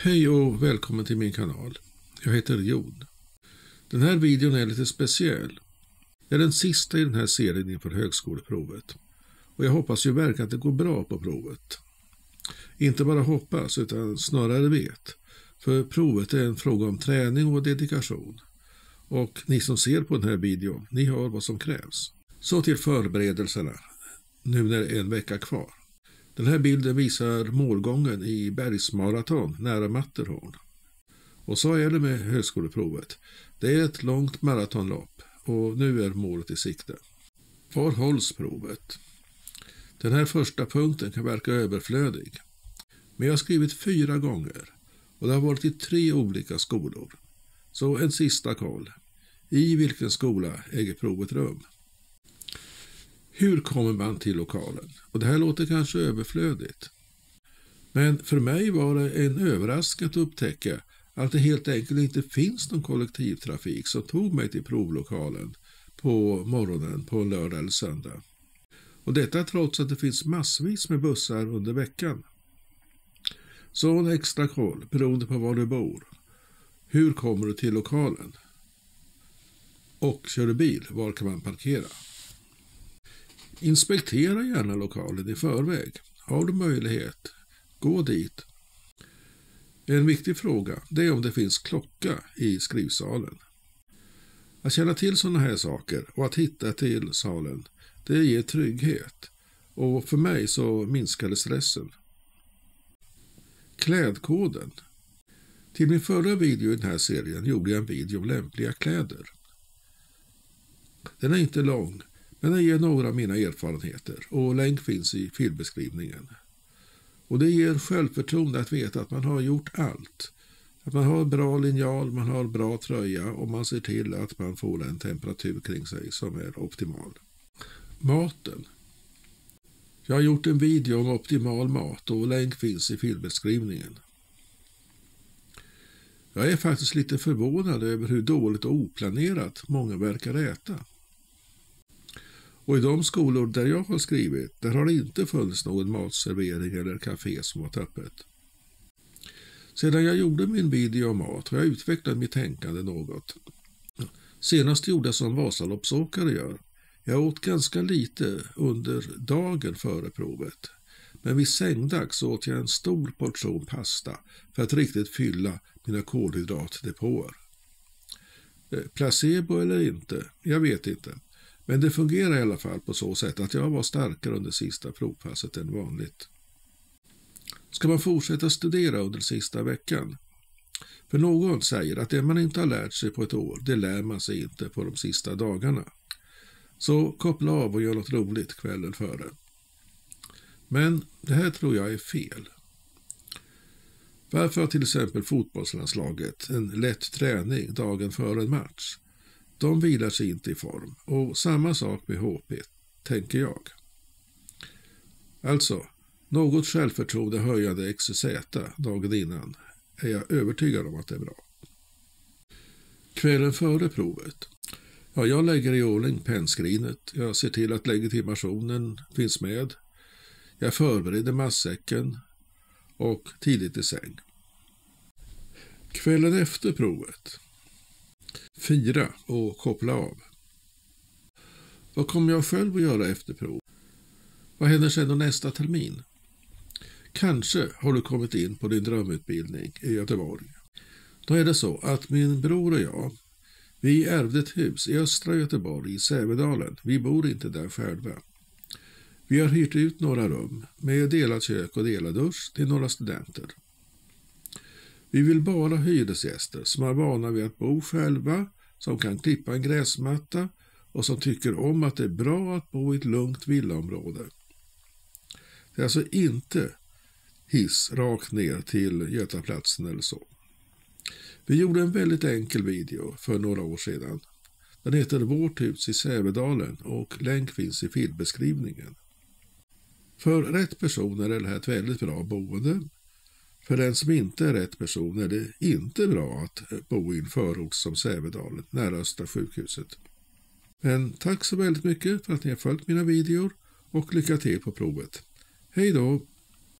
Hej och välkommen till min kanal. Jag heter Jon. Den här videon är lite speciell. Det är den sista i den här serien inför högskoleprovet. Och jag hoppas ju verkligen att det går bra på provet. Inte bara hoppas, utan snarare vet. För provet är en fråga om träning och dedikation. Och ni som ser på den här videon, ni har vad som krävs. Så till förberedelserna, nu när det är en vecka kvar. Den här bilden visar målgången i bergsmaraton nära Matterhorn. Och så är det med högskoleprovet. Det är ett långt maratonlopp och nu är målet i sikte. Var hålls provet? Den här första punkten kan verka överflödig. Men jag har skrivit fyra gånger och det har varit i tre olika skolor. Så en sista koll. I vilken skola äger provet rum? Hur kommer man till lokalen? Och det här låter kanske överflödigt. Men för mig var det en överraskning att upptäcka att det helt enkelt inte finns någon kollektivtrafik som tog mig till provlokalen på morgonen på en lördag eller söndag. Och detta trots att det finns massvis med bussar under veckan. Så en extra koll beroende på var du bor. Hur kommer du till lokalen? Och kör du bil, var kan man parkera? Inspektera gärna lokalen i förväg. Har du möjlighet, gå dit. En viktig fråga det är om det finns klocka i skrivsalen. Att känna till sådana här saker och att hitta till salen, det ger trygghet. Och för mig så minskade stressen. Klädkoden. Till min förra video i den här serien gjorde jag en video om lämpliga kläder. Den är inte lång, men den ger några av mina erfarenheter och länk finns i filmbeskrivningen. Och det ger självförtroende att veta att man har gjort allt. Att man har bra linjal, man har bra tröja och man ser till att man får en temperatur kring sig som är optimal. Maten. Jag har gjort en video om optimal mat och länk finns i filmbeskrivningen. Jag är faktiskt lite förvånad över hur dåligt och oplanerat många verkar äta. Och i de skolor där jag har skrivit, där har det inte funnits någon matservering eller café som varit öppet. Sedan jag gjorde min video om mat har jag utvecklat mitt tänkande något. Senast gjorde jag som Vasaloppsåkare gör. Jag åt ganska lite under dagen före provet. Men vid sängdags åt jag en stor portion pasta för att riktigt fylla mina kolhydratdepåer. Eh, placebo eller inte, jag vet inte. Men det fungerar i alla fall på så sätt att jag var starkare under sista provpasset än vanligt. Ska man fortsätta studera under sista veckan? För någon säger att det man inte har lärt sig på ett år, det lär man sig inte på de sista dagarna. Så koppla av och gör något roligt kvällen före. Men det här tror jag är fel. Varför har till exempel fotbollslandslaget en lätt träning dagen före en match? De vilar sig inte i form och samma sak med HP, tänker jag. Alltså, något självförtroende höjande XZ dagen innan är jag övertygad om att det är bra. Kvällen före provet. Ja, jag lägger i ordning pennskrinet. Jag ser till att legitimationen finns med. Jag förbereder matsäcken och tidigt i säng. Kvällen efter provet. Fira och koppla av. Vad kommer jag själv att göra efter prov? Vad händer sedan nästa termin? Kanske har du kommit in på din drömutbildning i Göteborg. Då är det så att min bror och jag, vi ärvde ett hus i östra Göteborg i Sävedalen. Vi bor inte där själva. Vi har hyrt ut några rum med delat kök och delad dusch till några studenter. Vi vill bara ha hyresgäster som är vana vid att bo själva, som kan klippa en gräsmatta och som tycker om att det är bra att bo i ett lugnt villaområde. Det är alltså inte hiss rakt ner till Götaplatsen eller så. Vi gjorde en väldigt enkel video för några år sedan. Den heter Vårt hus i Sävedalen och länk finns i filmbeskrivningen. För rätt personer är det här ett väldigt bra boende för den som inte är rätt person är det inte bra att eh, bo i en förort som Sävedalen nära Östra sjukhuset. Men tack så väldigt mycket för att ni har följt mina videor och lycka till på provet. Hej då!